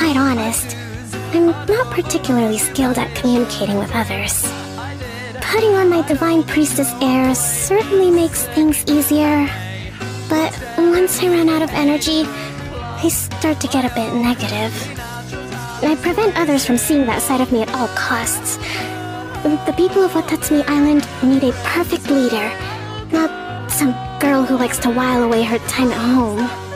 Quite honest, I'm not particularly skilled at communicating with others. Putting on my Divine Priestess air certainly makes things easier, but once I run out of energy, I start to get a bit negative. I prevent others from seeing that side of me at all costs. The people of Watatsumi Island need a perfect leader, not some girl who likes to while away her time at home.